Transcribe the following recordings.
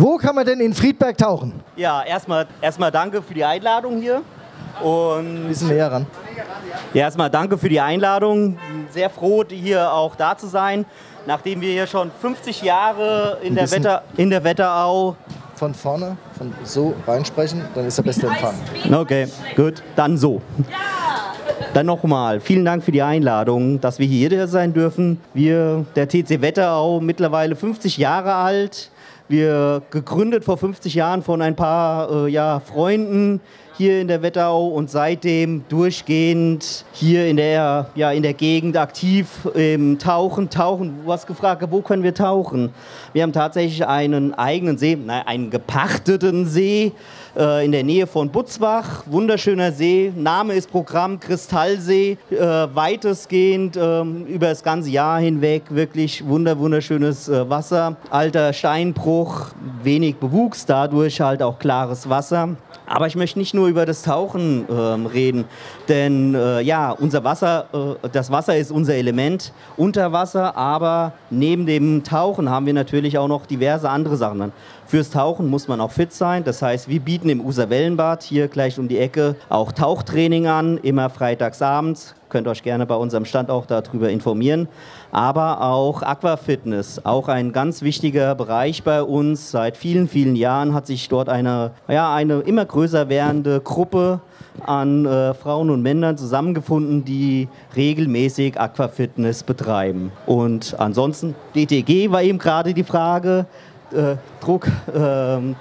Wo kann man denn in Friedberg tauchen? Ja, erstmal erstmal danke für die Einladung hier. Und Ein bisschen näher ran. ja, erstmal danke für die Einladung. Sehr froh, hier auch da zu sein. Nachdem wir hier schon 50 Jahre in, der, Wetter, in der Wetterau. Von vorne, von so reinsprechen, dann ist der beste Empfang. Okay, gut, dann so. Dann nochmal, vielen Dank für die Einladung, dass wir hier sein dürfen. Wir, der TC Wetterau, mittlerweile 50 Jahre alt. Wir gegründet vor 50 Jahren von ein paar äh, ja, Freunden hier in der Wetterau und seitdem durchgehend hier in der, ja, in der Gegend aktiv im Tauchen. Tauchen, du hast gefragt, wo können wir tauchen? Wir haben tatsächlich einen eigenen See, nein, einen gepachteten See äh, in der Nähe von Butzbach. Wunderschöner See. Name ist Programm Kristallsee. Äh, weitestgehend ähm, über das ganze Jahr hinweg wirklich wunder wunderschönes äh, Wasser. Alter Steinbruch, wenig Bewuchs, dadurch halt auch klares Wasser. Aber ich möchte nicht nur über das Tauchen ähm, reden, denn äh, ja, unser Wasser, äh, das Wasser ist unser Element unter Wasser, aber neben dem Tauchen haben wir natürlich auch noch diverse andere Sachen. Fürs Tauchen muss man auch fit sein, das heißt, wir bieten im User Wellenbad hier gleich um die Ecke auch Tauchtraining an, immer freitagsabends. Könnt euch gerne bei unserem Stand auch darüber informieren. Aber auch Aquafitness, auch ein ganz wichtiger Bereich bei uns. Seit vielen, vielen Jahren hat sich dort eine, ja, eine immer größer werdende Gruppe an äh, Frauen und Männern zusammengefunden, die regelmäßig Aquafitness betreiben. Und ansonsten, DTG war eben gerade die Frage. Äh, Druck, ähm.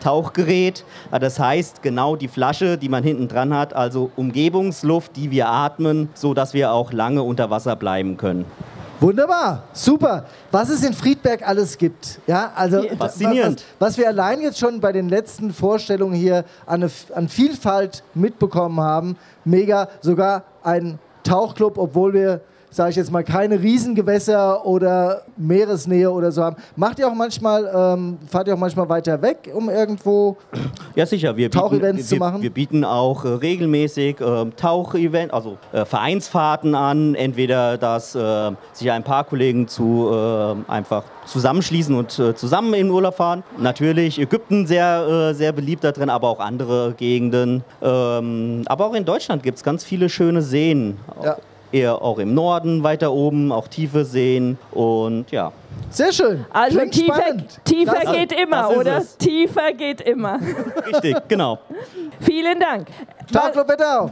Ah, Das heißt genau die Flasche, die man hinten dran hat, also Umgebungsluft, die wir atmen, so dass wir auch lange unter Wasser bleiben können. Wunderbar, super. Was es in Friedberg alles gibt. Ja, also Faszinierend. Was, was wir allein jetzt schon bei den letzten Vorstellungen hier an, an Vielfalt mitbekommen haben. Mega, sogar ein Tauchclub, obwohl wir, sage ich jetzt mal, keine Riesengewässer oder Meeresnähe oder so haben. Macht ihr auch manchmal, ähm, fahrt ihr auch manchmal weiter weg, um irgendwo Ja, sicher. Wir bieten, Tauchevents zu machen? Wir bieten auch äh, regelmäßig ähm, Tauchevents, also äh, Vereinsfahrten an. Entweder, dass äh, sich ein paar Kollegen zu äh, einfach zusammenschließen und äh, zusammen in den Urlaub fahren. Natürlich Ägypten sehr, äh, sehr beliebt da drin, aber auch andere Gegenden. Ähm, aber auch in Deutschland gibt es ganz viele schöne Seen. Ja. Eher auch im Norden, weiter oben, auch tiefe Seen. Und ja, Sehr schön. Also Klingt tiefer, spannend. tiefer Klasse. geht immer, das oder? es. Tiefer geht immer. richtig, genau. Vielen Dank. Tauchclub Wetterau.